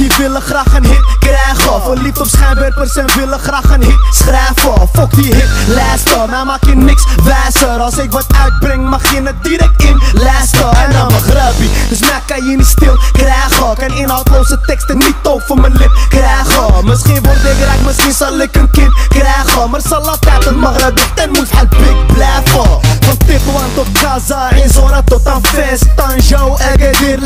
die willen graag een hit krijgen. Verliefd op schijnwerpers en willen graag een hit schrijven. Fuck die hit, luister, mij maak je niks wijzer. Als ik wat uitbreng mag je het direct in luisteren En dan dus mijn grappie, dus mij kan je niet stil krijgen. Kan inhoudloze teksten niet over mijn lip krijgen. Misschien word ik rijk, misschien zal ik een kind krijgen. Maar zal altijd een maghreb en moet het big blijven. Van Tijuana tot Gaza, in Zora tot aan Vest, Tanjo, Agadir,